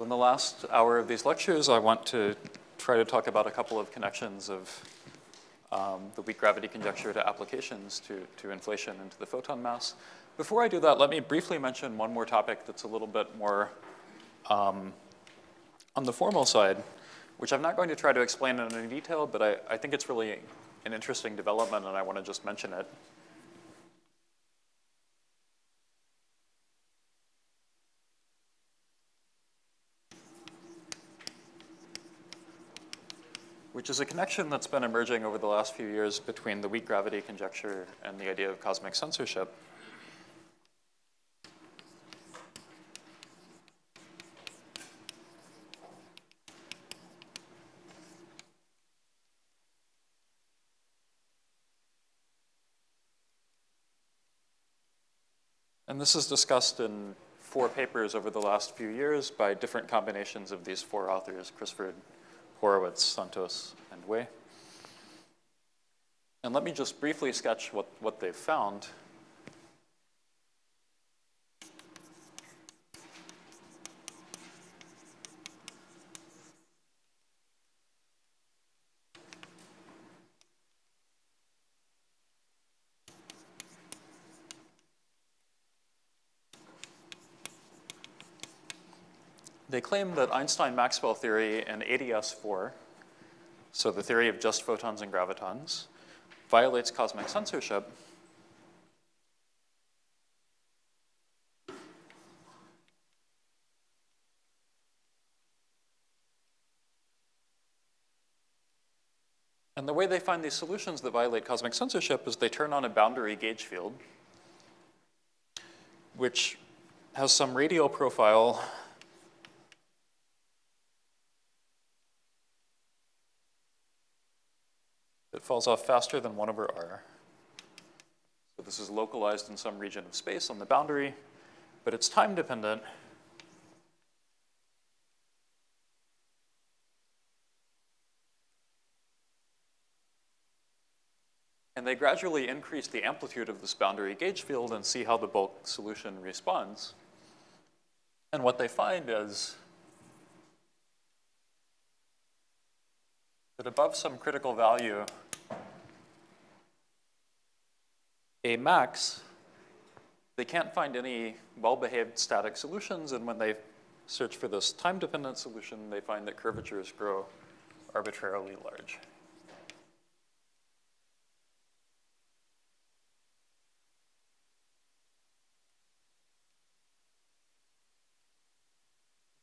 In the last hour of these lectures, I want to try to talk about a couple of connections of um, the weak gravity conjecture to applications to, to inflation and to the photon mass. Before I do that, let me briefly mention one more topic that's a little bit more um, on the formal side, which I'm not going to try to explain in any detail, but I, I think it's really an interesting development and I want to just mention it. Which is a connection that's been emerging over the last few years between the weak gravity conjecture and the idea of cosmic censorship. And this is discussed in four papers over the last few years by different combinations of these four authors, Crisford, Horowitz, Santos, and Wei. And let me just briefly sketch what, what they've found. They claim that Einstein-Maxwell theory and ADS4, so the theory of just photons and gravitons, violates cosmic censorship. And the way they find these solutions that violate cosmic censorship is they turn on a boundary gauge field, which has some radial profile that falls off faster than 1 over r. So this is localized in some region of space on the boundary, but it's time dependent. And they gradually increase the amplitude of this boundary gauge field and see how the bulk solution responds. And what they find is that above some critical value, A max, they can't find any well-behaved static solutions, and when they search for this time-dependent solution, they find that curvatures grow arbitrarily large.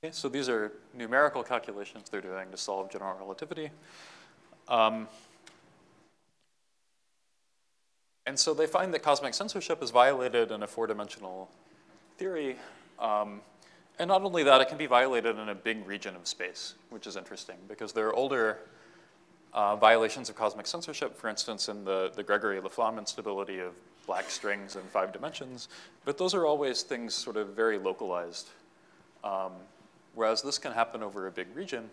Okay, so these are numerical calculations they're doing to solve general relativity. Um, and so they find that cosmic censorship is violated in a four-dimensional theory. Um, and not only that, it can be violated in a big region of space, which is interesting because there are older uh, violations of cosmic censorship, for instance, in the, the Gregory-Laflamme instability of black strings in five dimensions. But those are always things sort of very localized. Um, whereas this can happen over a big region.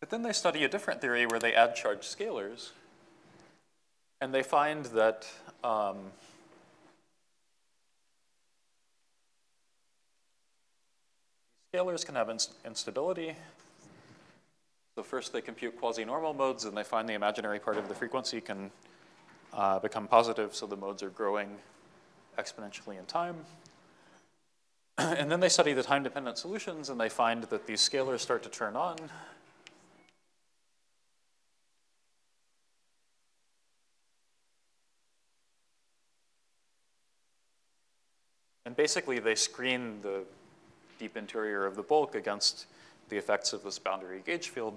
But then they study a different theory where they add charged scalars, and they find that um, scalars can have inst instability. So first they compute quasi-normal modes, and they find the imaginary part of the frequency can uh, become positive, so the modes are growing exponentially in time. and then they study the time-dependent solutions, and they find that these scalars start to turn on, And basically, they screen the deep interior of the bulk against the effects of this boundary gauge field.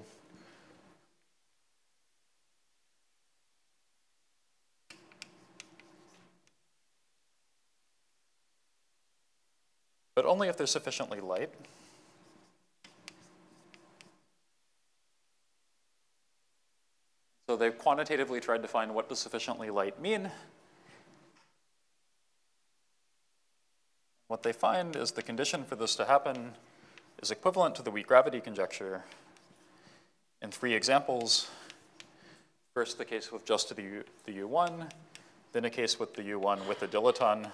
But only if they're sufficiently light. So they've quantitatively tried to find what does sufficiently light mean. What they find is the condition for this to happen is equivalent to the weak gravity conjecture in three examples. First, the case with just the, U, the U1, then a case with the U1 with a dilaton,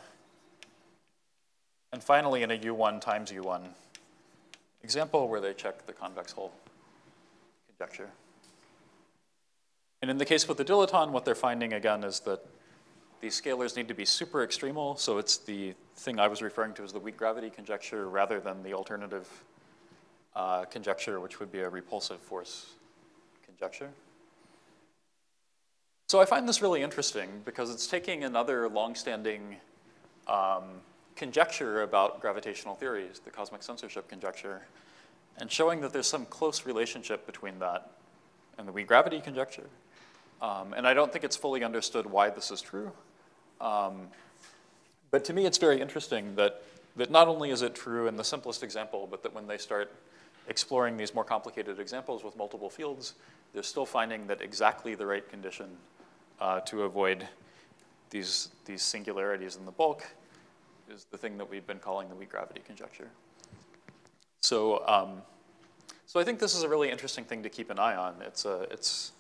and finally in a U1 times U1 example where they check the convex hull conjecture. And in the case with the dilaton, what they're finding again is that these scalars need to be super extremal, so it's the thing I was referring to as the weak gravity conjecture rather than the alternative uh, conjecture, which would be a repulsive force conjecture. So I find this really interesting because it's taking another longstanding um, conjecture about gravitational theories, the cosmic censorship conjecture, and showing that there's some close relationship between that and the weak gravity conjecture. Um, and I don't think it's fully understood why this is true. Um, but to me, it's very interesting that, that not only is it true in the simplest example, but that when they start exploring these more complicated examples with multiple fields, they're still finding that exactly the right condition uh, to avoid these, these singularities in the bulk is the thing that we've been calling the weak gravity conjecture. So, um, so I think this is a really interesting thing to keep an eye on. It's, a, it's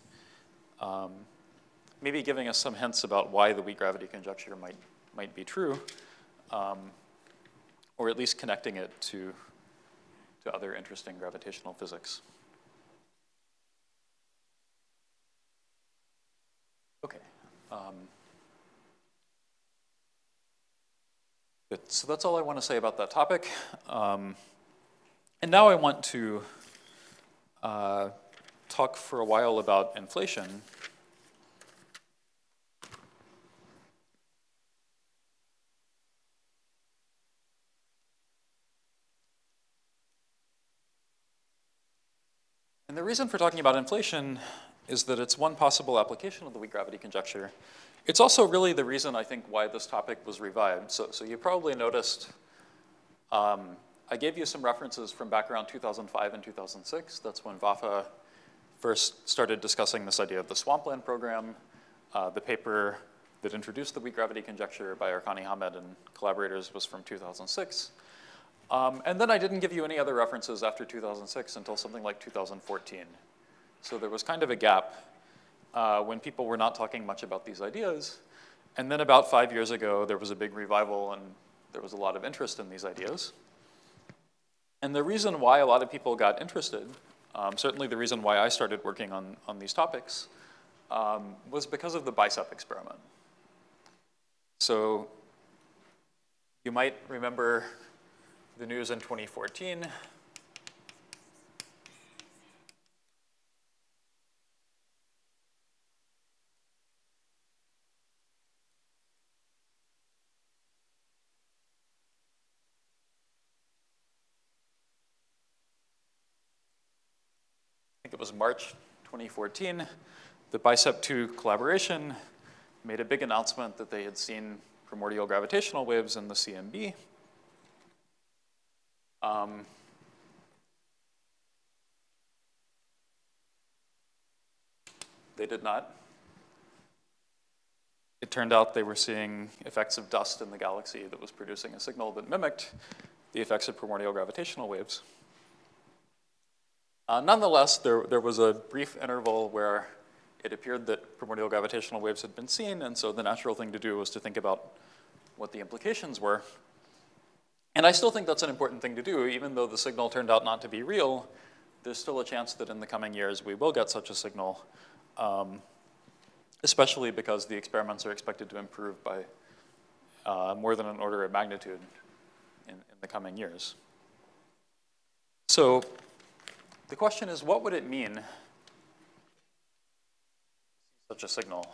um, maybe giving us some hints about why the weak gravity conjecture might, might be true, um, or at least connecting it to, to other interesting gravitational physics. Okay. Good. So that's all I want to say about that topic. Um, and now I want to uh, talk for a while about inflation. And the reason for talking about inflation is that it's one possible application of the weak gravity conjecture. It's also really the reason I think why this topic was revived. So, so you probably noticed um, I gave you some references from back around 2005 and 2006. That's when Vafa first started discussing this idea of the swampland program. Uh, the paper that introduced the weak gravity conjecture by Arkani Hamed and collaborators was from 2006. Um, and then I didn't give you any other references after 2006 until something like 2014. So there was kind of a gap uh, when people were not talking much about these ideas. And then about five years ago, there was a big revival and there was a lot of interest in these ideas. And the reason why a lot of people got interested, um, certainly the reason why I started working on, on these topics, um, was because of the BICEP experiment. So you might remember the news in 2014 it was March 2014, the BICEP2 collaboration made a big announcement that they had seen primordial gravitational waves in the CMB. Um, they did not. It turned out they were seeing effects of dust in the galaxy that was producing a signal that mimicked the effects of primordial gravitational waves. Uh, nonetheless, there, there was a brief interval where it appeared that primordial gravitational waves had been seen, and so the natural thing to do was to think about what the implications were. And I still think that's an important thing to do, even though the signal turned out not to be real, there's still a chance that in the coming years we will get such a signal, um, especially because the experiments are expected to improve by uh, more than an order of magnitude in, in the coming years. So the question is, what would it mean, such a signal?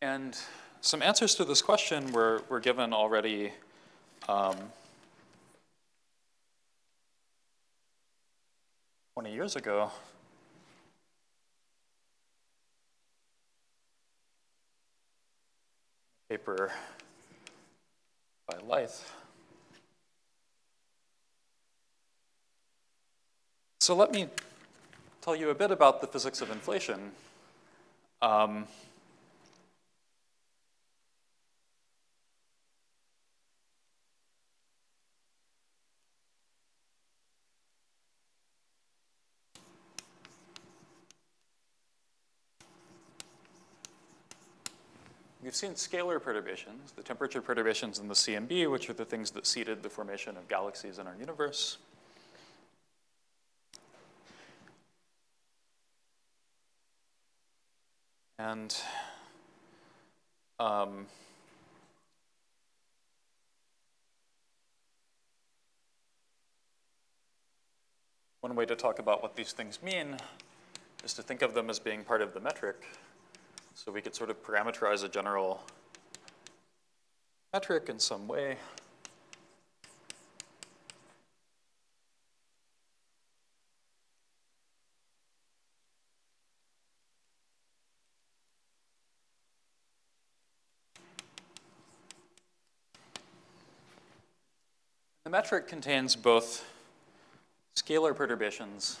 And some answers to this question were, were given already um, 20 years ago. Paper by Lyth. So let me tell you a bit about the physics of inflation. Um, we've seen scalar perturbations, the temperature perturbations in the CMB, which are the things that seeded the formation of galaxies in our universe. And um, one way to talk about what these things mean is to think of them as being part of the metric. So we could sort of parameterize a general metric in some way. The metric contains both scalar perturbations,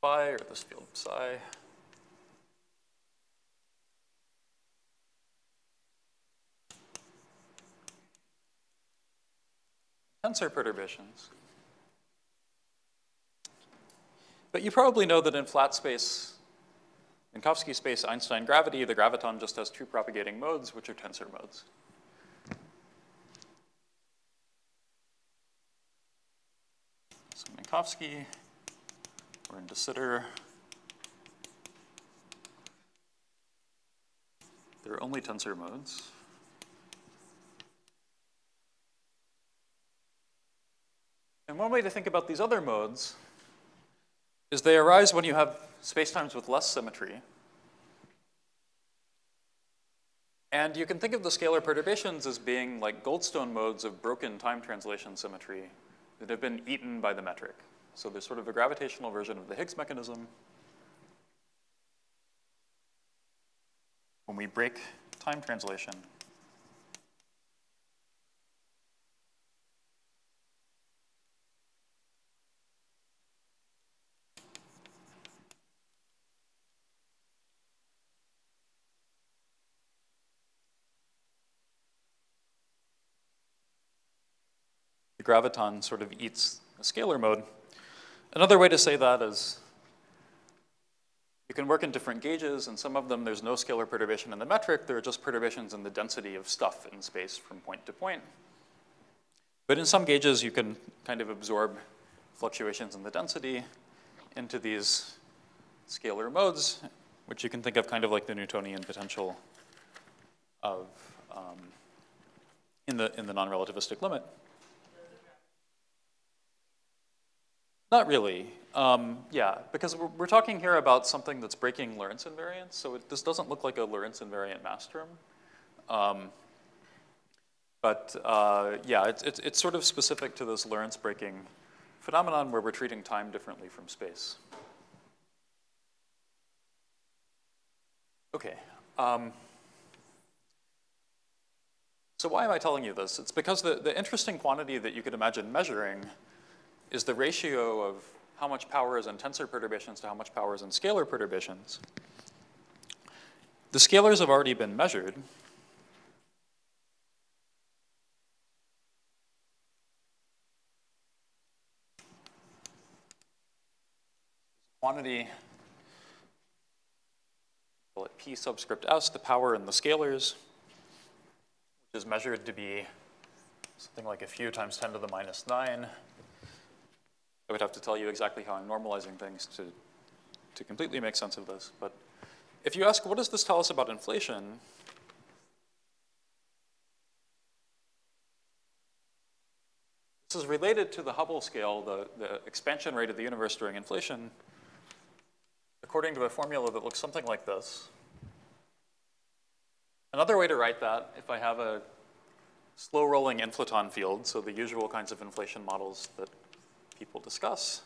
phi or this field psi, tensor perturbations. But you probably know that in flat space, in Minkowski space Einstein gravity, the graviton just has two propagating modes, which are tensor modes. So Minkowski, or in de Sitter, there are only tensor modes. And one way to think about these other modes is they arise when you have spacetimes with less symmetry. And you can think of the scalar perturbations as being like Goldstone modes of broken time translation symmetry that have been eaten by the metric. So there's sort of a gravitational version of the Higgs mechanism. When we break time translation, the graviton sort of eats a scalar mode. Another way to say that is you can work in different gauges, and some of them there's no scalar perturbation in the metric, there are just perturbations in the density of stuff in space from point to point. But in some gauges, you can kind of absorb fluctuations in the density into these scalar modes, which you can think of kind of like the Newtonian potential of um, in the in the non-relativistic limit. Not really. Um, yeah, because we're, we're, talking here about something that's breaking Lorentz invariance, so it, this doesn't look like a Lorentz invariant mass term. Um, but uh, yeah, it's, it's, it's sort of specific to this Lorentz breaking phenomenon where we're treating time differently from space. Okay. Um, so why am I telling you this? It's because the, the interesting quantity that you could imagine measuring is the ratio of how much power is in tensor perturbations to how much power is in scalar perturbations. The scalars have already been measured. Quantity, call it P subscript S, the power in the scalars, which is measured to be something like a few times 10 to the minus 9 I would have to tell you exactly how I'm normalizing things to, to completely make sense of this. But if you ask, what does this tell us about inflation? This is related to the Hubble scale, the, the expansion rate of the universe during inflation, according to a formula that looks something like this. Another way to write that, if I have a slow rolling inflaton field, so the usual kinds of inflation models that people discuss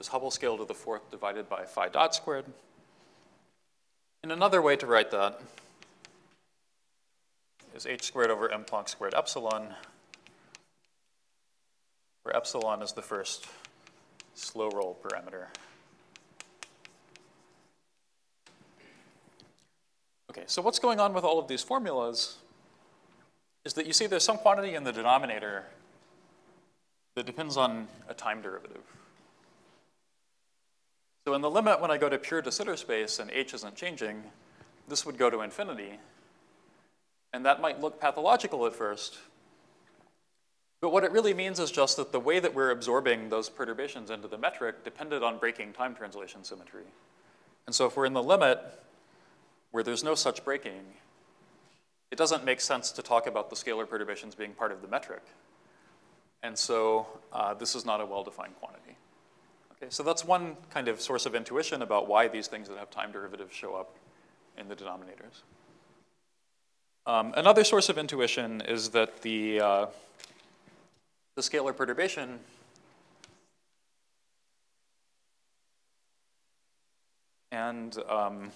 is Hubble scale to the fourth divided by phi dot squared. And another way to write that is h squared over m Planck squared epsilon, where epsilon is the first slow roll parameter. Okay, so what's going on with all of these formulas is that you see there's some quantity in the denominator that depends on a time derivative. So in the limit, when I go to pure de Sitter space and h isn't changing, this would go to infinity. And that might look pathological at first. But what it really means is just that the way that we're absorbing those perturbations into the metric depended on breaking time translation symmetry. And so if we're in the limit where there's no such breaking, it doesn't make sense to talk about the scalar perturbations being part of the metric. And so uh, this is not a well-defined quantity. Okay, so that's one kind of source of intuition about why these things that have time derivatives show up in the denominators. Um, another source of intuition is that the, uh, the scalar perturbation and um,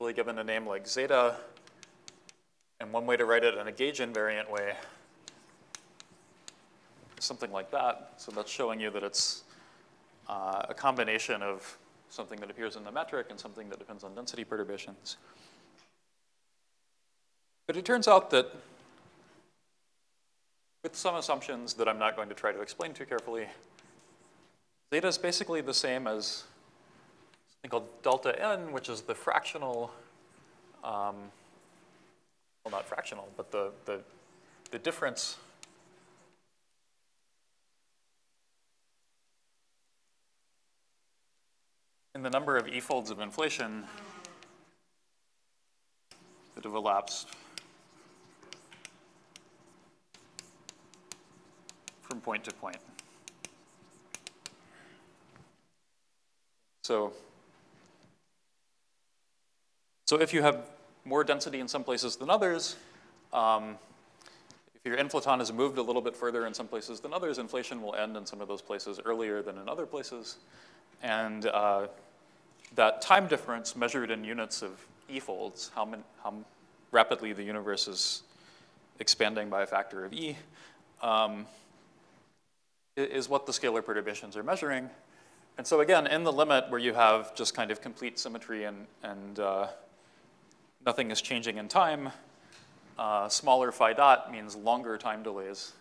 usually given a name like zeta, and one way to write it in a gauge invariant way something like that. So that's showing you that it's uh, a combination of something that appears in the metric and something that depends on density perturbations. But it turns out that with some assumptions that I'm not going to try to explain too carefully, zeta is basically the same as something called delta n, which is the fractional, um, well, not fractional, but the, the, the difference in the number of e-folds of inflation that have elapsed from point to point. So, so if you have more density in some places than others, um, if your inflaton has moved a little bit further in some places than others, inflation will end in some of those places earlier than in other places. And uh, that time difference measured in units of e-folds, how, how, rapidly the universe is expanding by a factor of e, um, is what the scalar perturbations are measuring. And so again, in the limit where you have just kind of complete symmetry and, and uh, nothing is changing in time, uh, smaller phi dot means longer time delays.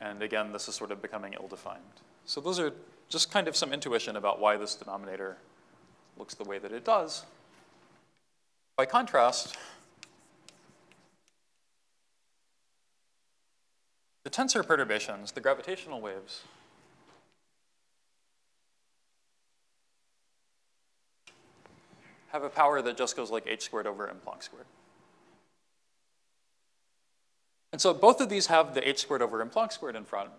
And again, this is sort of becoming ill-defined. So those are just kind of some intuition about why this denominator looks the way that it does. By contrast, the tensor perturbations, the gravitational waves, have a power that just goes like h squared over m Planck squared. And so both of these have the h squared over m Planck squared in front.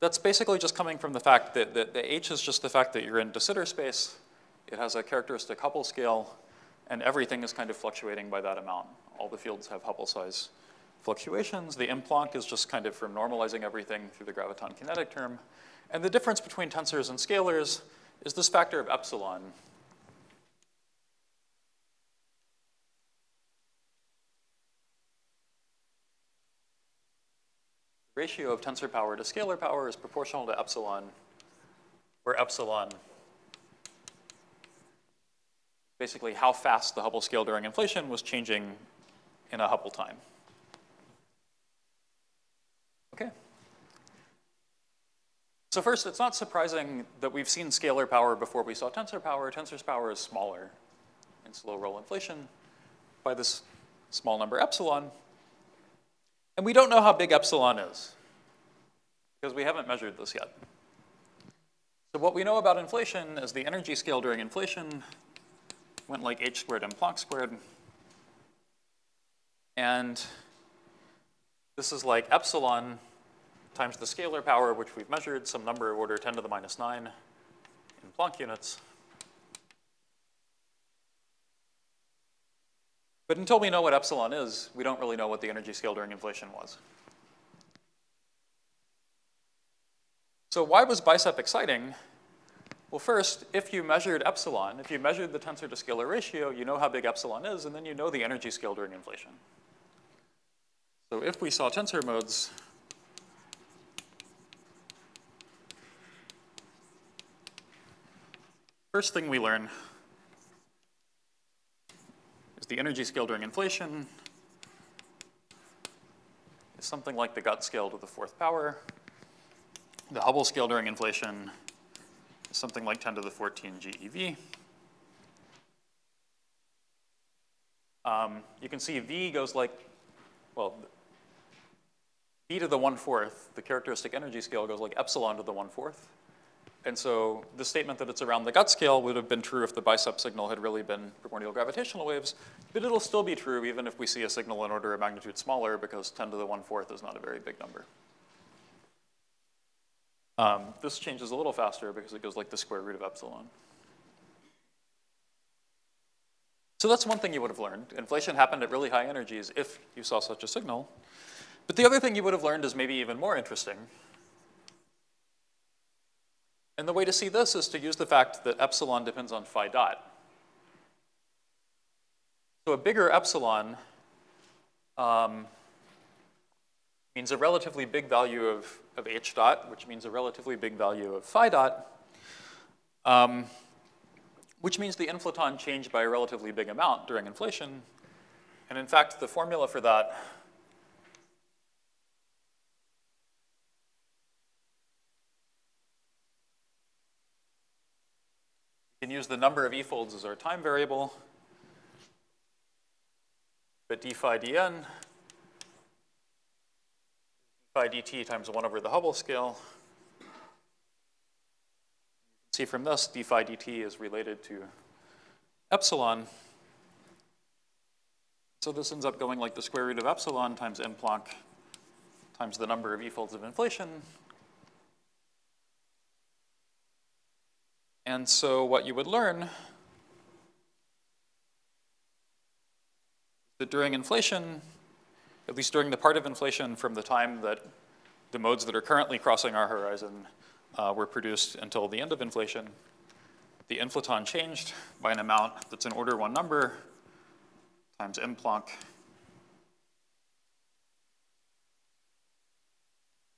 That's basically just coming from the fact that, that the h is just the fact that you're in de Sitter space, it has a characteristic Hubble scale, and everything is kind of fluctuating by that amount. All the fields have Hubble size fluctuations. The M Planck is just kind of from normalizing everything through the graviton kinetic term. And the difference between tensors and scalars is this factor of epsilon. Ratio of tensor power to scalar power is proportional to epsilon, where epsilon basically how fast the Hubble scale during inflation was changing in a Hubble time. Okay. So first, it's not surprising that we've seen scalar power before we saw tensor power. Tensor's power is smaller in slow roll inflation by this small number epsilon. And we don't know how big epsilon is because we haven't measured this yet. So what we know about inflation is the energy scale during inflation went like h squared and Planck squared. And this is like epsilon times the scalar power, which we've measured, some number of order 10 to the minus 9 in Planck units. But until we know what epsilon is, we don't really know what the energy scale during inflation was. So why was BICEP exciting? Well, first, if you measured epsilon, if you measured the tensor to scalar ratio, you know how big epsilon is, and then you know the energy scale during inflation. So if we saw tensor modes, first thing we learn the energy scale during inflation is something like the Guts scale to the fourth power. The Hubble scale during inflation is something like 10 to the 14 GeV. Um, you can see V goes like, well, V to the 1 fourth, the characteristic energy scale goes like epsilon to the 1 fourth. And so the statement that it's around the GUT scale would have been true if the BICEP signal had really been primordial gravitational waves, but it'll still be true even if we see a signal in order of magnitude smaller because 10 to the 1 fourth is not a very big number. Um, this changes a little faster because it goes like the square root of epsilon. So that's one thing you would have learned. Inflation happened at really high energies if you saw such a signal. But the other thing you would have learned is maybe even more interesting. And the way to see this is to use the fact that epsilon depends on phi dot. So a bigger epsilon um, means a relatively big value of, of h dot, which means a relatively big value of phi dot, um, which means the inflaton changed by a relatively big amount during inflation. And in fact, the formula for that use the number of e-folds as our time variable, but d phi dn phi dt times 1 over the Hubble scale. See from this, d phi dt is related to epsilon. So this ends up going like the square root of epsilon times m Planck times the number of e-folds of inflation. And so what you would learn is that during inflation, at least during the part of inflation from the time that the modes that are currently crossing our horizon uh, were produced until the end of inflation, the inflaton changed by an amount that's an order one number times m Planck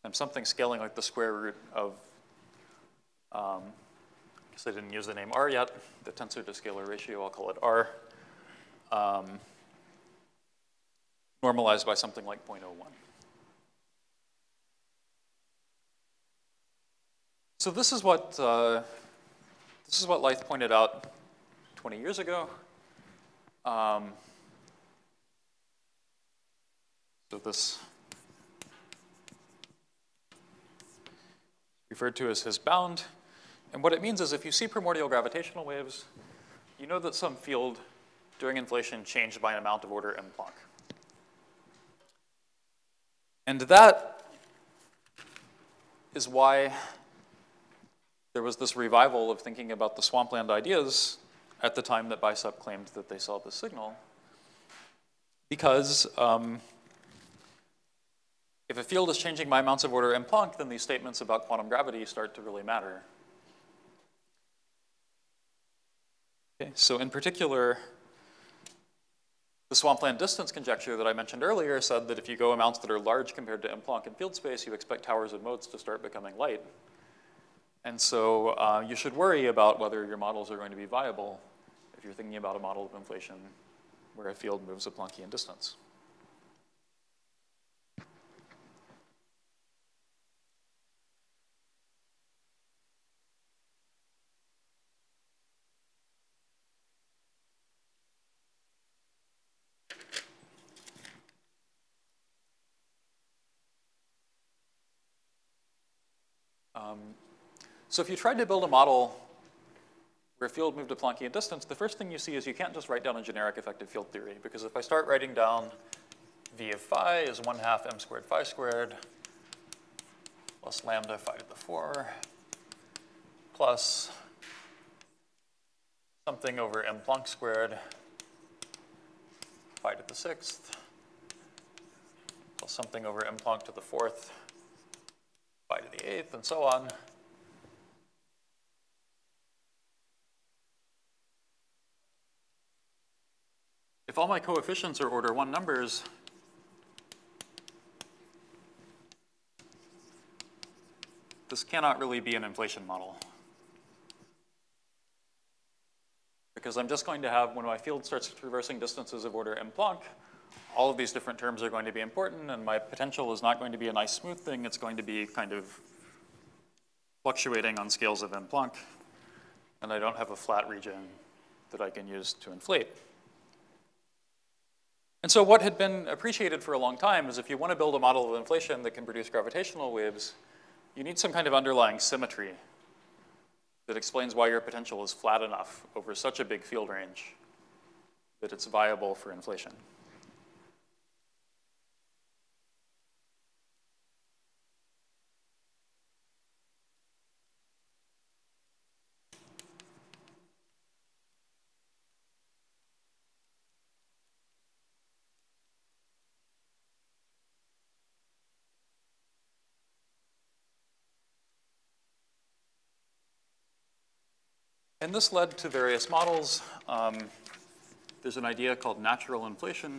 times something scaling like the square root of, um, Guess I didn't use the name R yet, the tensor to scalar ratio, I'll call it R. Um, normalized by something like 0.01. So this is what uh, this is what Lyth pointed out 20 years ago. Um, so this referred to as his bound. And what it means is if you see primordial gravitational waves, you know that some field during inflation changed by an amount of order m Planck. And that is why there was this revival of thinking about the swampland ideas at the time that BICEP claimed that they saw the signal. Because um, if a field is changing by amounts of order m Planck, then these statements about quantum gravity start to really matter. Okay, so in particular, the swampland distance conjecture that I mentioned earlier said that if you go amounts that are large compared to M Planck in field space, you expect towers and modes to start becoming light. And so uh, you should worry about whether your models are going to be viable if you're thinking about a model of inflation where a field moves a Planckian distance. Um, so if you tried to build a model where field moved a Planckian distance, the first thing you see is you can't just write down a generic effective field theory, because if I start writing down v of phi is 1 half m squared phi squared plus lambda phi to the 4 plus something over m Planck squared phi to the 6th plus something over m Planck to the 4th phi to the eighth, and so on. If all my coefficients are order one numbers, this cannot really be an inflation model. Because I'm just going to have, when my field starts traversing distances of order m Planck, all of these different terms are going to be important, and my potential is not going to be a nice smooth thing. It's going to be kind of fluctuating on scales of m Planck. and I don't have a flat region that I can use to inflate. And so what had been appreciated for a long time is if you want to build a model of inflation that can produce gravitational waves, you need some kind of underlying symmetry that explains why your potential is flat enough over such a big field range that it's viable for inflation. And this led to various models. Um, there's an idea called natural inflation.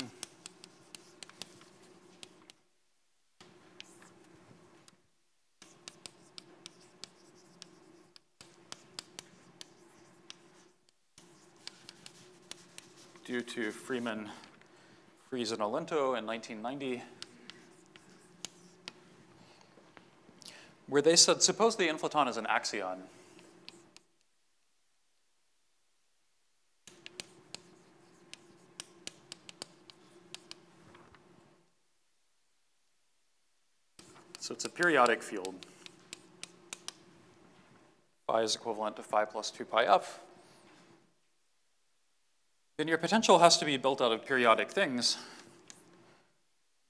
due to Frieman, Freese, and Olinto in 1990, where they said, suppose the inflaton is an axion. So it's a periodic field. Phi is equivalent to phi plus 2 pi f. Then your potential has to be built out of periodic things.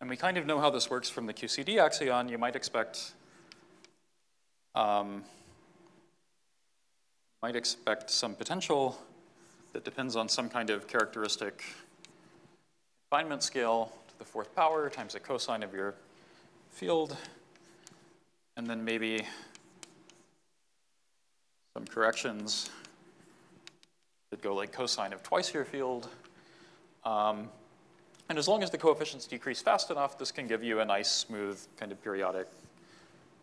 And we kind of know how this works from the QCD axion. You might expect um, might expect some potential that depends on some kind of characteristic confinement scale to the fourth power times the cosine of your field and then maybe some corrections that go like cosine of twice your field. Um, and as long as the coefficients decrease fast enough, this can give you a nice, smooth, kind of periodic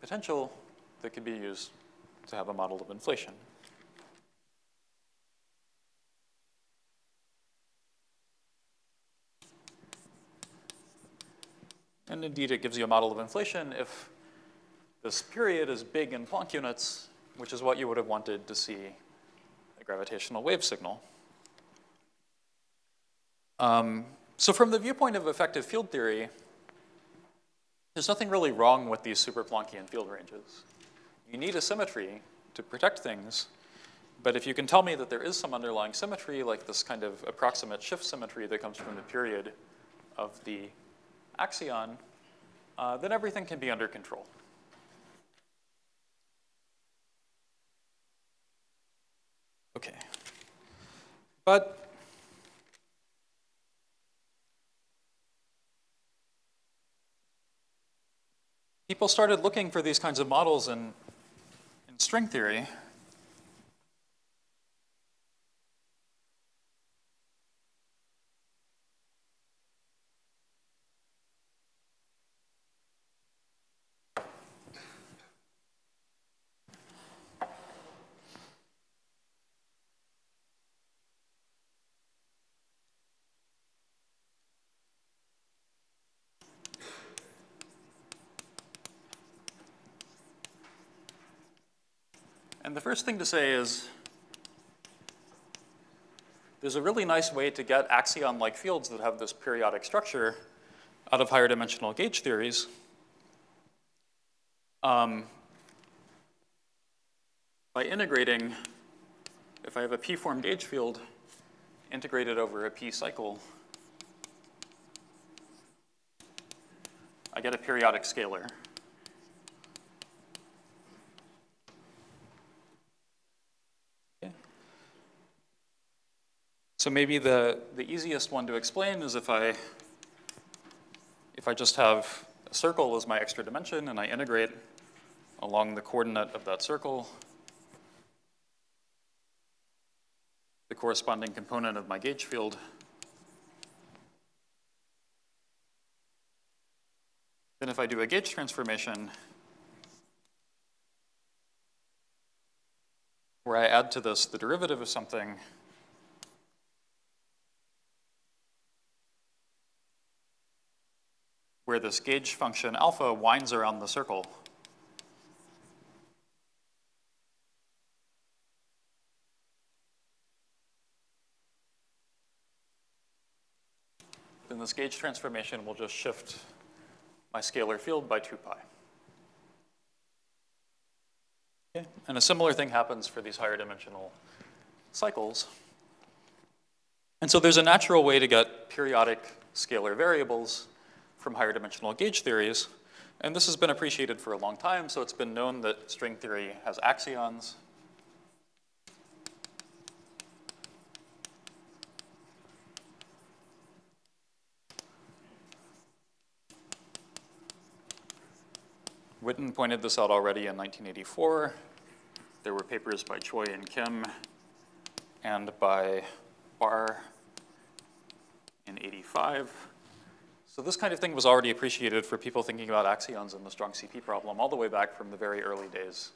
potential that can be used to have a model of inflation. And indeed, it gives you a model of inflation if this period is big in Planck units, which is what you would have wanted to see a gravitational wave signal. Um, so from the viewpoint of effective field theory, there's nothing really wrong with these super Planckian field ranges. You need a symmetry to protect things, but if you can tell me that there is some underlying symmetry, like this kind of approximate shift symmetry that comes from the period of the axion, uh, then everything can be under control. Okay. But people started looking for these kinds of models in, in string theory. First thing to say is there's a really nice way to get axion-like fields that have this periodic structure out of higher dimensional gauge theories. Um, by integrating, if I have a p-form gauge field integrated over a p cycle, I get a periodic scalar. So maybe the, the easiest one to explain is if I, if I just have a circle as my extra dimension and I integrate along the coordinate of that circle the corresponding component of my gauge field. Then if I do a gauge transformation, where I add to this the derivative of something, where this gauge function alpha winds around the circle. Then this gauge transformation will just shift my scalar field by 2 pi. Okay. And a similar thing happens for these higher dimensional cycles. And so there's a natural way to get periodic scalar variables from higher dimensional gauge theories. And this has been appreciated for a long time, so it's been known that string theory has axions. Witten pointed this out already in 1984. There were papers by Choi and Kim and by Barr in 85. So this kind of thing was already appreciated for people thinking about axions and the strong CP problem all the way back from the very early days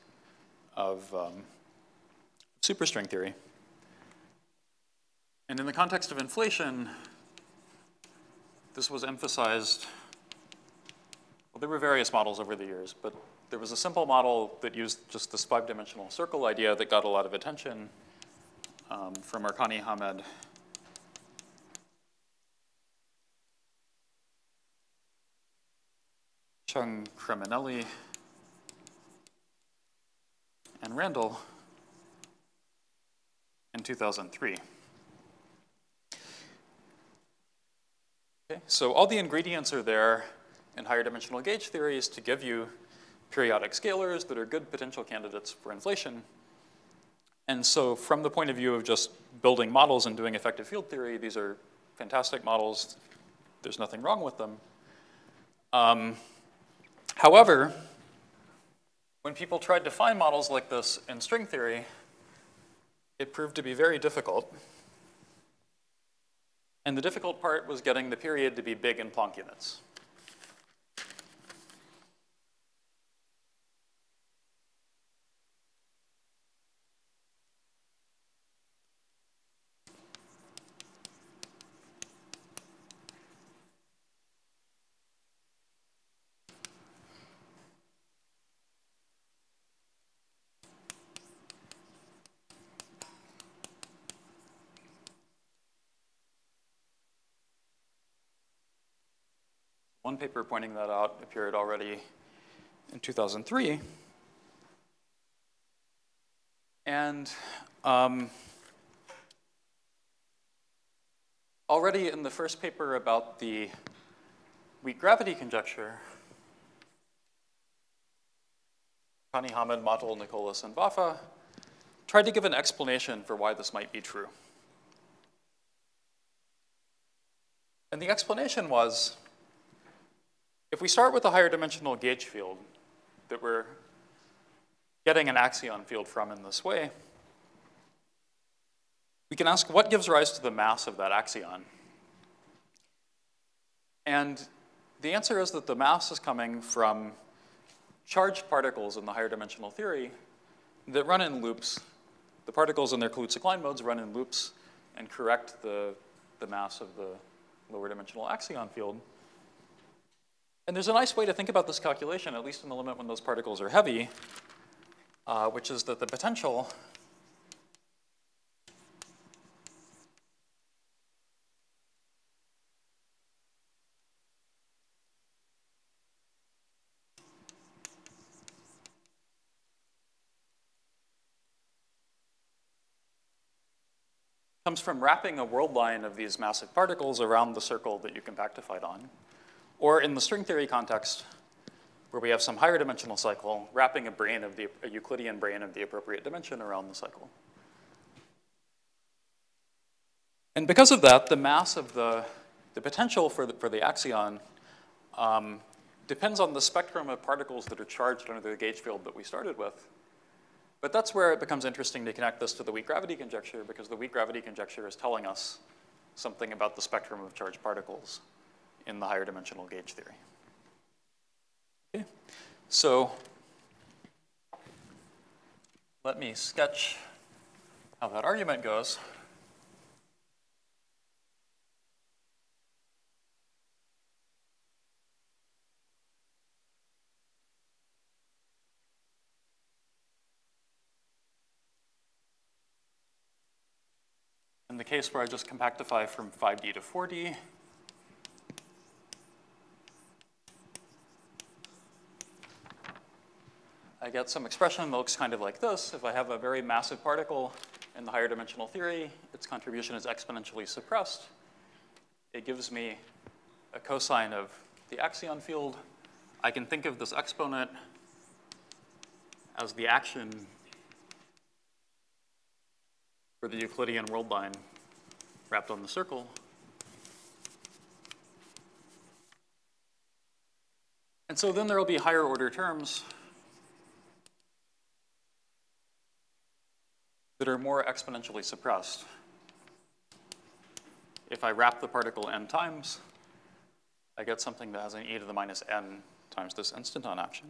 of um, superstring theory. And in the context of inflation, this was emphasized well, there were various models over the years, but there was a simple model that used just this five-dimensional circle idea that got a lot of attention um, from Arkani-Hamed. Chung and Randall in 2003. Okay, so all the ingredients are there in higher dimensional gauge theories to give you periodic scalars that are good potential candidates for inflation. And so from the point of view of just building models and doing effective field theory, these are fantastic models. There's nothing wrong with them. Um, however, when people tried to find models like this in string theory, it proved to be very difficult. And the difficult part was getting the period to be big in Planck units. One paper pointing that out appeared already in 2003. And um, already in the first paper about the weak gravity conjecture, Connie Hamed, Motl, Nicolis, and Vafa tried to give an explanation for why this might be true. And the explanation was if we start with a higher dimensional gauge field that we're getting an axion field from in this way, we can ask what gives rise to the mass of that axion? And the answer is that the mass is coming from charged particles in the higher dimensional theory that run in loops. The particles in their Kaluza-Klein modes run in loops and correct the, the mass of the lower dimensional axion field. And there's a nice way to think about this calculation, at least in the limit when those particles are heavy, uh, which is that the potential comes from wrapping a world line of these massive particles around the circle that you compactified on. Or in the string theory context, where we have some higher dimensional cycle, wrapping a brane of the, a Euclidean brane of the appropriate dimension around the cycle. And because of that, the mass of the, the potential for the, for the axion um, depends on the spectrum of particles that are charged under the gauge field that we started with. But that's where it becomes interesting to connect this to the weak gravity conjecture because the weak gravity conjecture is telling us something about the spectrum of charged particles in the higher dimensional gauge theory. Okay, so let me sketch how that argument goes. In the case where I just compactify from 5D to 4D, I get some expression that looks kind of like this. If I have a very massive particle in the higher dimensional theory, its contribution is exponentially suppressed. It gives me a cosine of the axion field. I can think of this exponent as the action for the Euclidean world line wrapped on the circle. And so then there will be higher order terms that are more exponentially suppressed. If I wrap the particle n times, I get something that has an e to the minus n times this instanton action.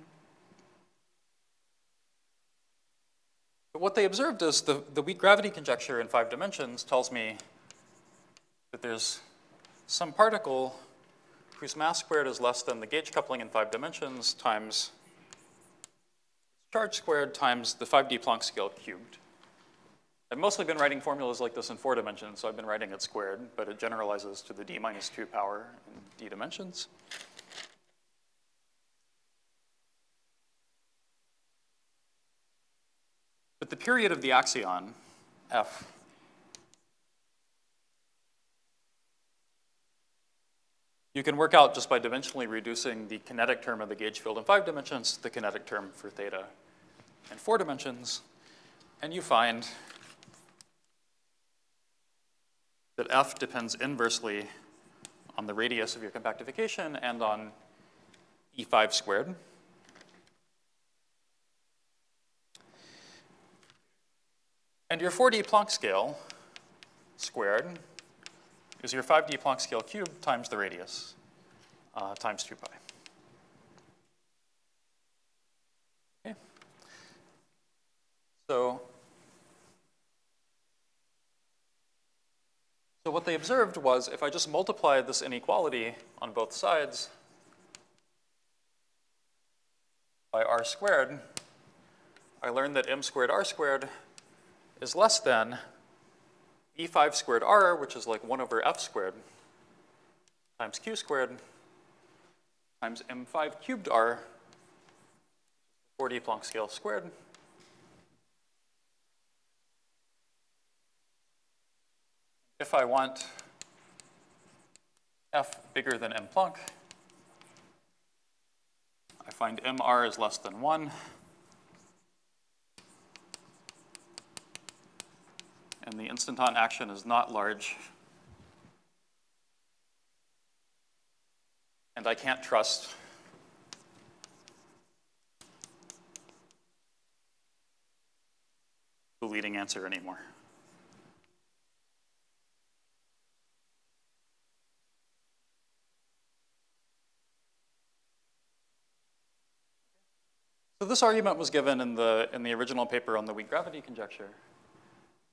But what they observed is the, the weak gravity conjecture in five dimensions tells me that there's some particle whose mass squared is less than the gauge coupling in five dimensions times charge squared times the 5D Planck scale cubed. I've mostly been writing formulas like this in four dimensions, so I've been writing it squared, but it generalizes to the d minus 2 power in d dimensions. But the period of the axion, f, you can work out just by dimensionally reducing the kinetic term of the gauge field in five dimensions, the kinetic term for theta in four dimensions, and you find that f depends inversely on the radius of your compactification and on E5 squared. And your 4D Planck scale squared is your 5D Planck scale cubed times the radius uh, times 2 pi. Okay. So, so what they observed was if I just multiply this inequality on both sides by r squared, I learned that m squared r squared is less than e5 squared r, which is like 1 over f squared, times q squared, times m5 cubed r, 4D Planck scale squared. If I want f bigger than m Planck, I find mr is less than 1. and the instanton action is not large. And I can't trust the leading answer anymore. So this argument was given in the, in the original paper on the weak gravity conjecture.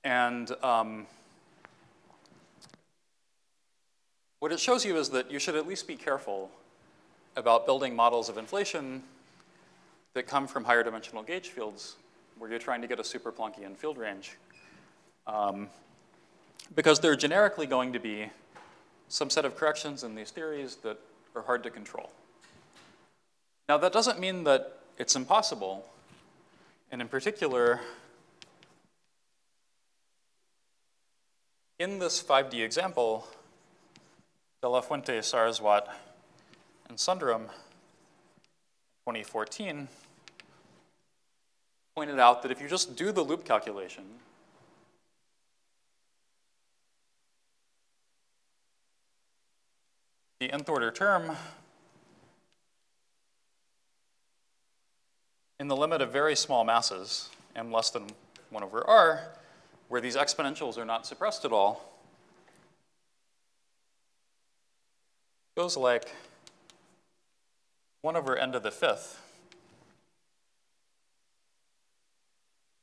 And um, what it shows you is that you should at least be careful about building models of inflation that come from higher dimensional gauge fields where you're trying to get a super Planckian field range. Um, because there are generically going to be some set of corrections in these theories that are hard to control. Now that doesn't mean that it's impossible. And in particular, in this 5D example, De La Fuente, Saraswat, and Sundrum, 2014, pointed out that if you just do the loop calculation, the nth order term in the limit of very small masses, m less than 1 over r, where these exponentials are not suppressed at all, goes like 1 over n to the fifth.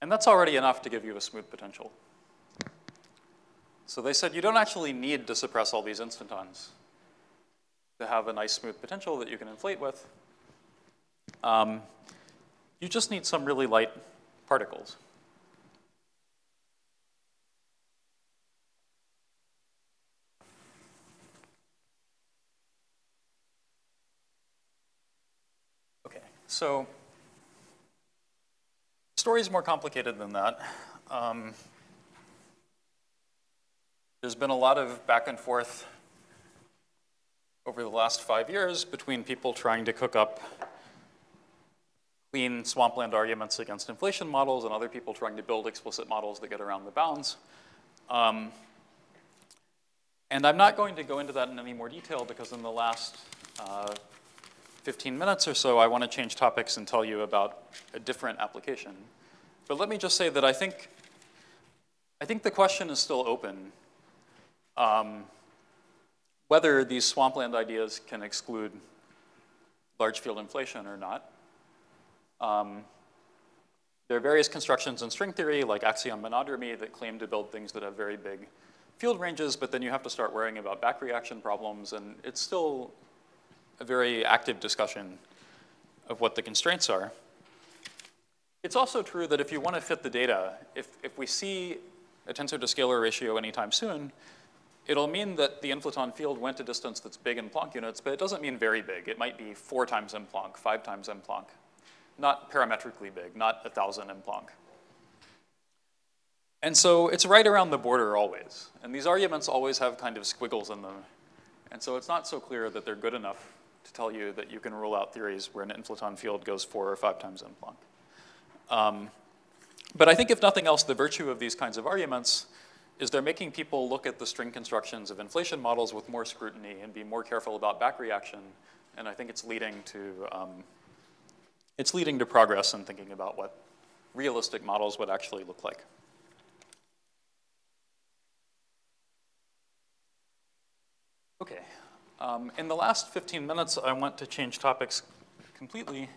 And that's already enough to give you a smooth potential. So they said you don't actually need to suppress all these instantons to have a nice smooth potential that you can inflate with. Um, you just need some really light particles. Okay, so story is more complicated than that. Um, there's been a lot of back and forth over the last five years between people trying to cook up clean swampland arguments against inflation models and other people trying to build explicit models that get around the bounds. Um, and I'm not going to go into that in any more detail because in the last uh, 15 minutes or so, I want to change topics and tell you about a different application. But let me just say that I think, I think the question is still open um, whether these swampland ideas can exclude large field inflation or not. Um, there are various constructions in string theory, like axion monodromy, that claim to build things that have very big field ranges, but then you have to start worrying about back reaction problems, and it's still a very active discussion of what the constraints are. It's also true that if you want to fit the data, if, if we see a tensor to scalar ratio anytime soon, it'll mean that the inflaton field went a distance that's big in Planck units, but it doesn't mean very big. It might be four times M Planck, five times M Planck not parametrically big, not 1,000 in Planck. And so it's right around the border always. And these arguments always have kind of squiggles in them. And so it's not so clear that they're good enough to tell you that you can rule out theories where an inflaton field goes four or five times in Planck. Um, but I think if nothing else, the virtue of these kinds of arguments is they're making people look at the string constructions of inflation models with more scrutiny and be more careful about back reaction. And I think it's leading to um, it's leading to progress in thinking about what realistic models would actually look like. Okay, um, in the last 15 minutes, I want to change topics completely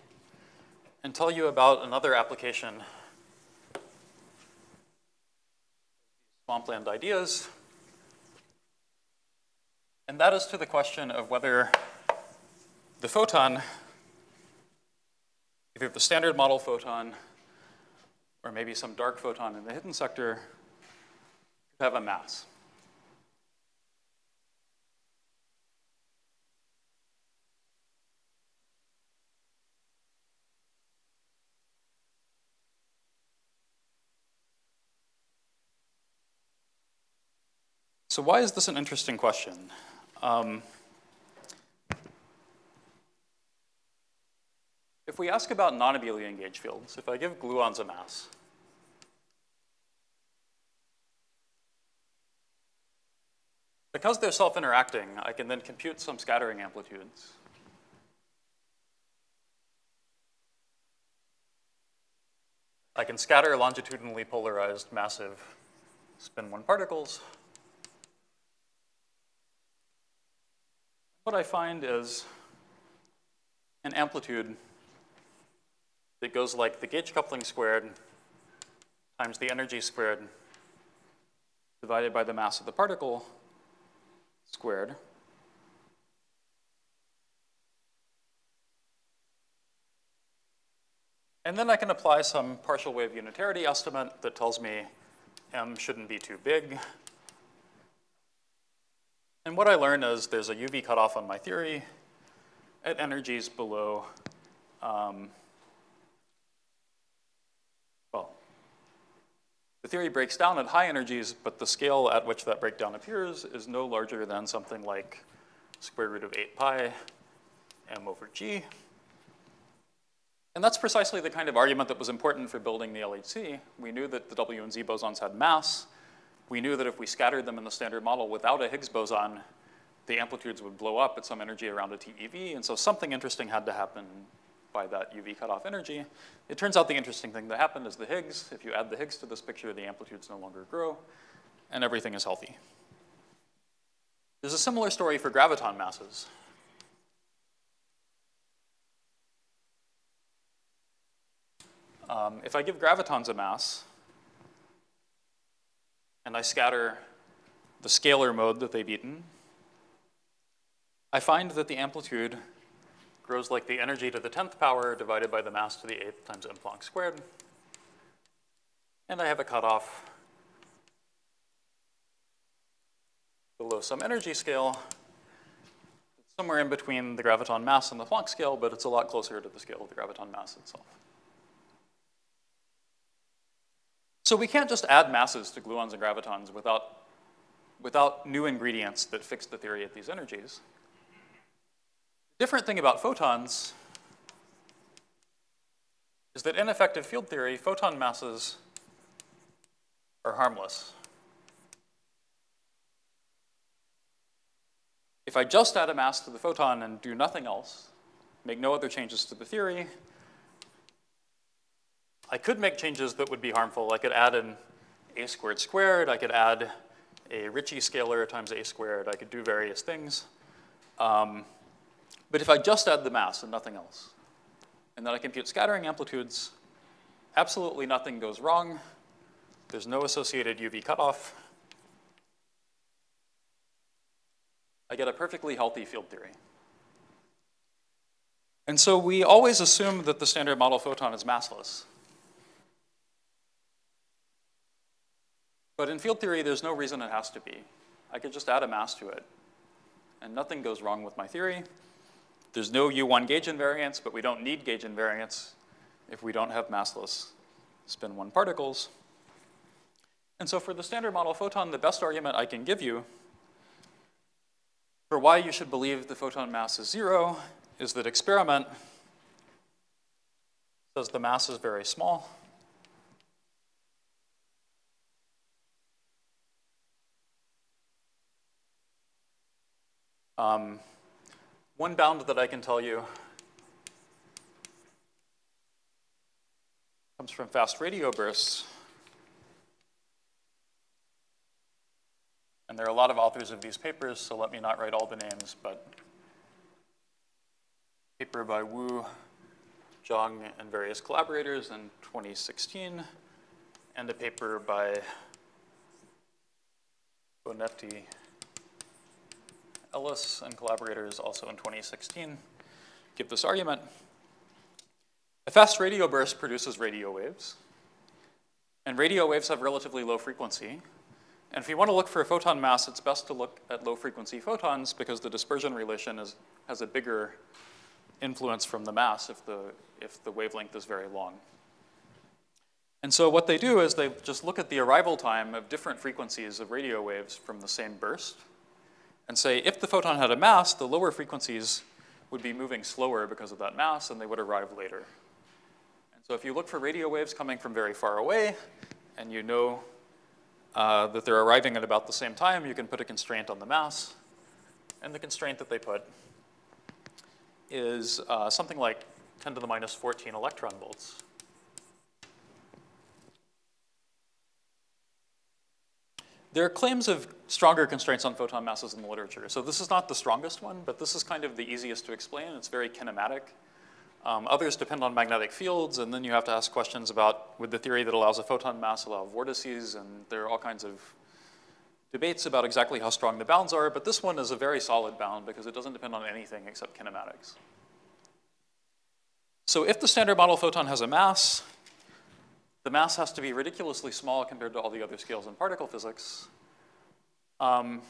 and tell you about another application swampland ideas. And that is to the question of whether the photon if you have the standard model photon, or maybe some dark photon in the hidden sector, you have a mass. So why is this an interesting question? Um, If we ask about non-abelian gauge fields, if I give gluons a mass, because they're self-interacting, I can then compute some scattering amplitudes. I can scatter longitudinally polarized massive spin one particles. What I find is an amplitude that goes like the gauge coupling squared times the energy squared divided by the mass of the particle squared. And then I can apply some partial wave unitarity estimate that tells me m shouldn't be too big. And what I learn is there's a UV cutoff on my theory at energies below um, The theory breaks down at high energies, but the scale at which that breakdown appears is no larger than something like square root of 8 pi m over g. And that's precisely the kind of argument that was important for building the LHC. We knew that the W and Z bosons had mass. We knew that if we scattered them in the standard model without a Higgs boson, the amplitudes would blow up at some energy around a TeV. And so something interesting had to happen by that UV cutoff energy. It turns out the interesting thing that happened is the Higgs. If you add the Higgs to this picture, the amplitudes no longer grow, and everything is healthy. There's a similar story for graviton masses. Um, if I give gravitons a mass, and I scatter the scalar mode that they've eaten, I find that the amplitude grows like the energy to the 10th power divided by the mass to the 8th times m Planck squared. And I have a cutoff below some energy scale. It's somewhere in between the graviton mass and the Planck scale, but it's a lot closer to the scale of the graviton mass itself. So we can't just add masses to gluons and gravitons without, without new ingredients that fix the theory at these energies. Different thing about photons is that in effective field theory, photon masses are harmless. If I just add a mass to the photon and do nothing else, make no other changes to the theory, I could make changes that would be harmful. I could add an a squared squared. I could add a Ricci scalar times a squared. I could do various things. Um, but if I just add the mass and nothing else, and then I compute scattering amplitudes, absolutely nothing goes wrong. There's no associated UV cutoff. I get a perfectly healthy field theory. And so we always assume that the standard model photon is massless. But in field theory, there's no reason it has to be. I could just add a mass to it, and nothing goes wrong with my theory. There's no U1 gauge invariance, but we don't need gauge invariance if we don't have massless spin 1 particles. And so for the standard model photon, the best argument I can give you for why you should believe the photon mass is zero is that experiment says the mass is very small. Um, one bound that I can tell you comes from fast radio bursts. And there are a lot of authors of these papers, so let me not write all the names, but paper by Wu, Zhang, and various collaborators in 2016, and a paper by Bonetti Ellis and collaborators also in 2016 give this argument. A fast radio burst produces radio waves, and radio waves have relatively low frequency. And if you want to look for a photon mass, it's best to look at low frequency photons because the dispersion relation is, has a bigger influence from the mass if the, if the wavelength is very long. And so what they do is they just look at the arrival time of different frequencies of radio waves from the same burst and say if the photon had a mass, the lower frequencies would be moving slower because of that mass and they would arrive later. And so if you look for radio waves coming from very far away and you know uh, that they're arriving at about the same time, you can put a constraint on the mass. And the constraint that they put is uh, something like 10 to the minus 14 electron volts. There are claims of stronger constraints on photon masses in the literature. So this is not the strongest one, but this is kind of the easiest to explain. It's very kinematic. Um, others depend on magnetic fields, and then you have to ask questions about, would the theory that allows a photon mass allow vortices, and there are all kinds of debates about exactly how strong the bounds are, but this one is a very solid bound because it doesn't depend on anything except kinematics. So if the standard model photon has a mass, the mass has to be ridiculously small compared to all the other scales in particle physics. Um,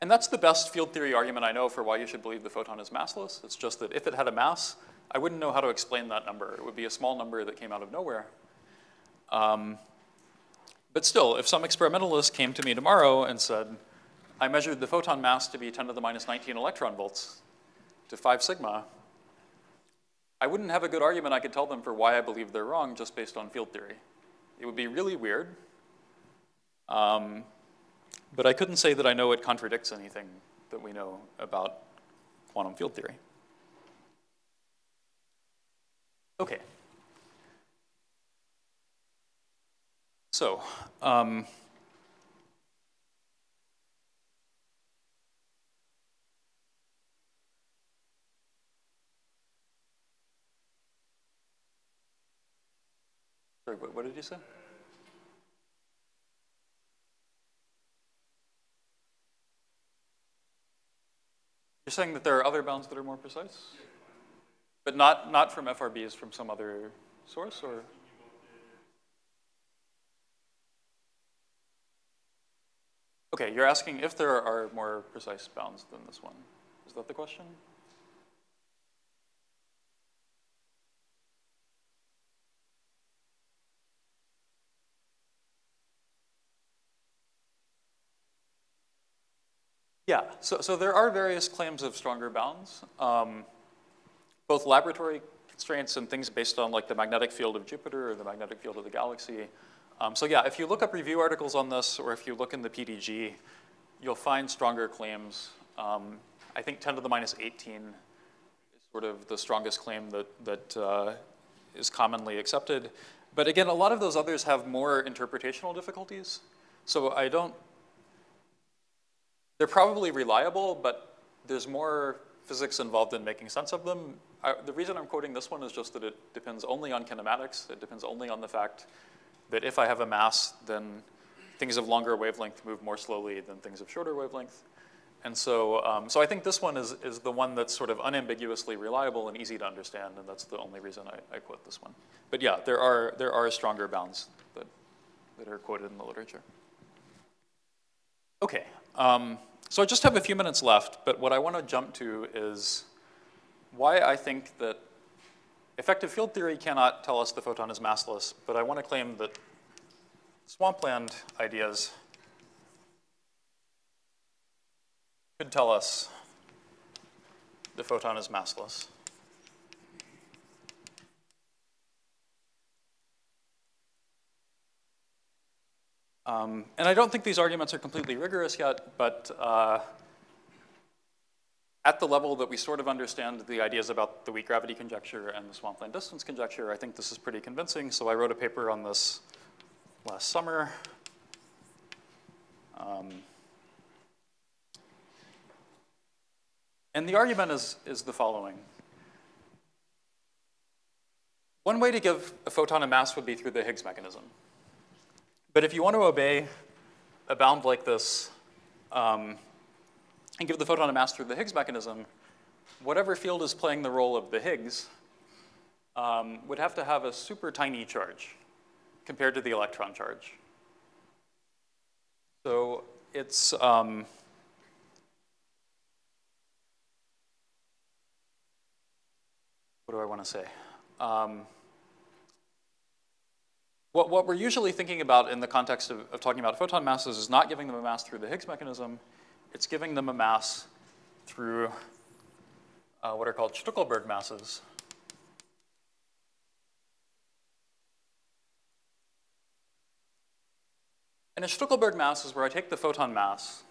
and that's the best field theory argument I know for why you should believe the photon is massless. It's just that if it had a mass, I wouldn't know how to explain that number. It would be a small number that came out of nowhere. Um, but still, if some experimentalist came to me tomorrow and said, I measured the photon mass to be 10 to the minus 19 electron volts to 5 sigma, I wouldn't have a good argument I could tell them for why I believe they're wrong just based on field theory. It would be really weird. Um, but I couldn't say that I know it contradicts anything that we know about quantum field theory. Okay. So, um, Sorry, what, what did you say? You're saying that there are other bounds that are more precise? But not, not from FRBs, from some other source, or? Okay, you're asking if there are more precise bounds than this one. Is that the question? Yeah, so, so there are various claims of stronger bounds, um, both laboratory constraints and things based on like the magnetic field of Jupiter or the magnetic field of the galaxy. Um, so yeah, if you look up review articles on this or if you look in the PDG, you'll find stronger claims. Um, I think 10 to the minus 18 is sort of the strongest claim that, that uh, is commonly accepted. But again, a lot of those others have more interpretational difficulties. So I don't, they're probably reliable, but there's more physics involved in making sense of them. I, the reason I'm quoting this one is just that it depends only on kinematics. It depends only on the fact that if I have a mass, then things of longer wavelength move more slowly than things of shorter wavelength. And so, um, so I think this one is, is the one that's sort of unambiguously reliable and easy to understand, and that's the only reason I, I quote this one. But yeah, there are, there are stronger bounds that, that are quoted in the literature. Okay, um, so I just have a few minutes left, but what I want to jump to is why I think that effective field theory cannot tell us the photon is massless, but I want to claim that swampland ideas could tell us the photon is massless. Um, and I don't think these arguments are completely rigorous yet, but uh, at the level that we sort of understand the ideas about the weak gravity conjecture and the swampland distance conjecture, I think this is pretty convincing. So I wrote a paper on this last summer. Um, and the argument is, is the following. One way to give a photon a mass would be through the Higgs mechanism. But if you want to obey a bound like this um, and give the photon a mass through the Higgs mechanism, whatever field is playing the role of the Higgs um, would have to have a super tiny charge compared to the electron charge. So it's, um, what do I want to say? What, what we're usually thinking about in the context of, of talking about photon masses is not giving them a mass through the Higgs mechanism, it's giving them a mass through uh, what are called Stuckelberg masses. And a Stueckelberg mass is where I take the photon mass.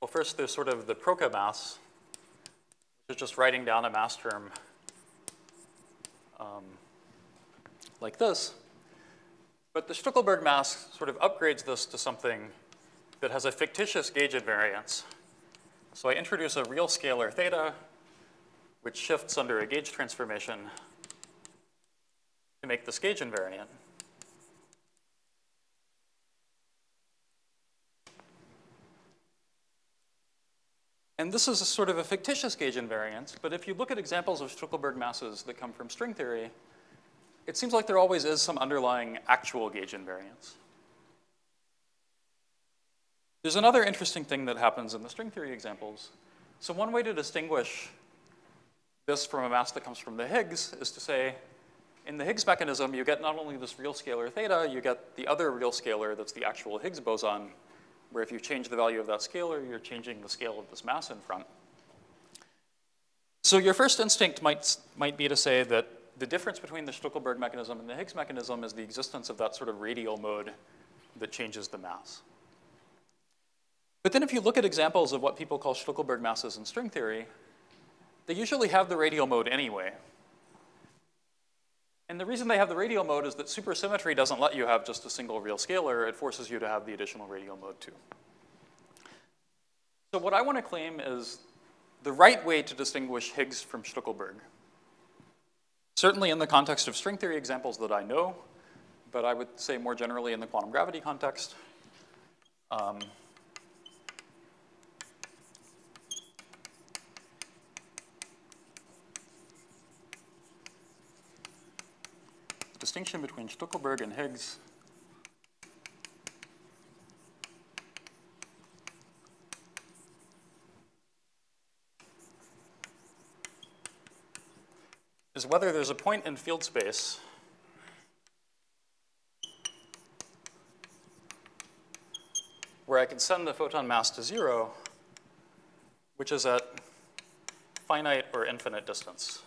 Well, first there's sort of the Proca mass, which is just writing down a mass term um, like this. But the Stueckelberg mass sort of upgrades this to something that has a fictitious gauge invariance. So I introduce a real scalar theta, which shifts under a gauge transformation to make this gauge invariant. And this is a sort of a fictitious gauge invariance, but if you look at examples of Stueckelberg masses that come from string theory, it seems like there always is some underlying actual gauge invariance. There's another interesting thing that happens in the string theory examples. So one way to distinguish this from a mass that comes from the Higgs is to say, in the Higgs mechanism, you get not only this real scalar theta, you get the other real scalar that's the actual Higgs boson, where if you change the value of that scalar, you're changing the scale of this mass in front. So your first instinct might, might be to say that the difference between the Stuckelberg mechanism and the Higgs mechanism is the existence of that sort of radial mode that changes the mass. But then if you look at examples of what people call Stuckelberg masses in string theory, they usually have the radial mode anyway. And the reason they have the radial mode is that supersymmetry doesn't let you have just a single real scalar. It forces you to have the additional radial mode too. So what I want to claim is the right way to distinguish Higgs from Stueckelberg Certainly in the context of string theory examples that I know, but I would say more generally in the quantum gravity context. Um, distinction between Stuckelberg and Higgs is whether there's a point in field space where I can send the photon mass to zero which is at finite or infinite distance.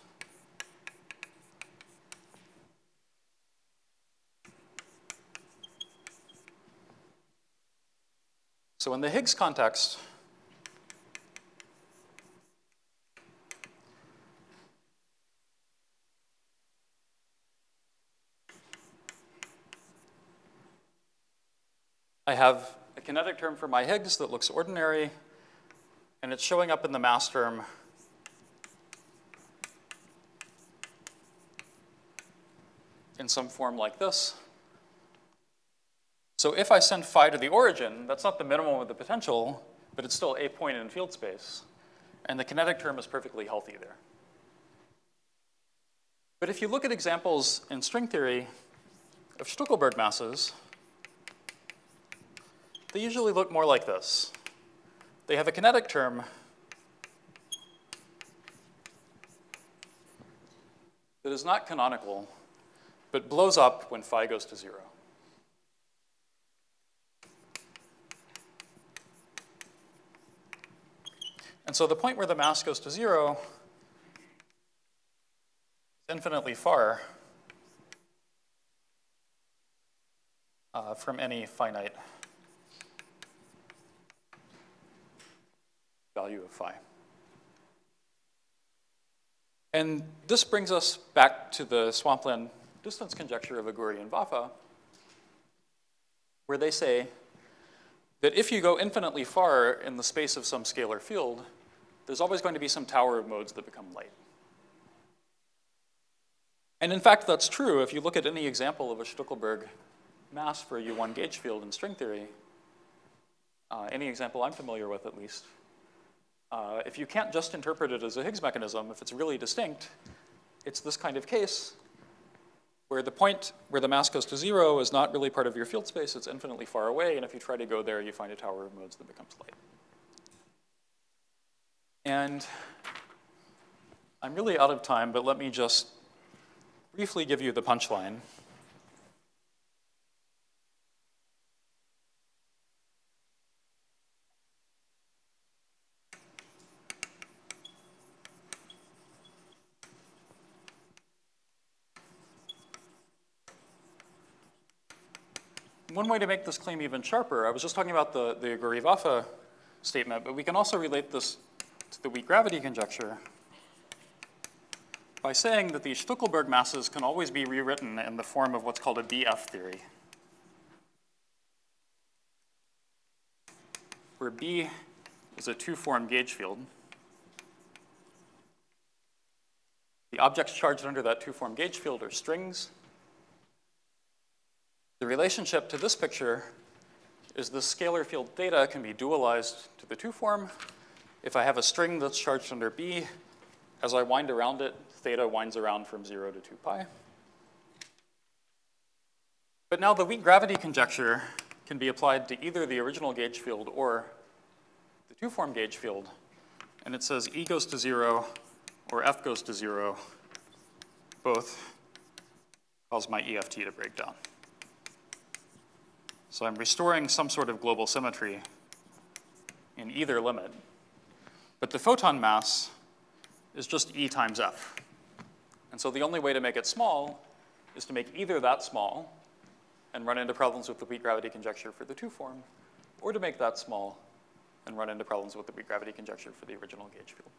So in the Higgs context, I have a kinetic term for my Higgs that looks ordinary, and it's showing up in the mass term in some form like this. So if I send phi to the origin, that's not the minimum of the potential, but it's still a point in field space. And the kinetic term is perfectly healthy there. But if you look at examples in string theory of Stuckelberg masses, they usually look more like this. They have a kinetic term that is not canonical, but blows up when phi goes to zero. And so the point where the mass goes to zero is infinitely far uh, from any finite value of phi. And this brings us back to the swampland distance conjecture of Ooguri and Vafa, where they say that if you go infinitely far in the space of some scalar field, there's always going to be some tower of modes that become light. And in fact, that's true. If you look at any example of a Stuckelberg mass for a U1 gauge field in string theory, uh, any example I'm familiar with at least, uh, if you can't just interpret it as a Higgs mechanism, if it's really distinct, it's this kind of case where the point where the mass goes to zero is not really part of your field space, it's infinitely far away, and if you try to go there, you find a tower of modes that becomes light. And I'm really out of time, but let me just briefly give you the punchline. One way to make this claim even sharper, I was just talking about the, the Ooguri-Vafa statement, but we can also relate this to the weak gravity conjecture by saying that these Stuckelberg masses can always be rewritten in the form of what's called a BF theory, where B is a two-form gauge field. The objects charged under that two-form gauge field are strings, the relationship to this picture is the scalar field theta can be dualized to the two form. If I have a string that's charged under B, as I wind around it, theta winds around from 0 to 2 pi. But now the weak gravity conjecture can be applied to either the original gauge field or the two-form gauge field. And it says E goes to 0 or F goes to 0, both cause my EFT to break down. So I'm restoring some sort of global symmetry in either limit. But the photon mass is just E times F. And so the only way to make it small is to make either that small and run into problems with the weak gravity conjecture for the two form, or to make that small and run into problems with the weak gravity conjecture for the original gauge field.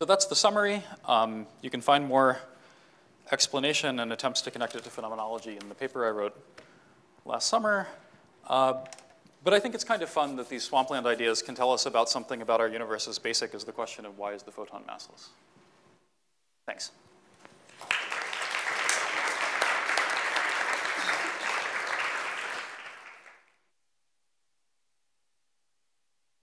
So that's the summary. Um, you can find more explanation and attempts to connect it to phenomenology in the paper I wrote last summer. Uh, but I think it's kind of fun that these swampland ideas can tell us about something about our universe as basic as the question of why is the photon massless. Thanks.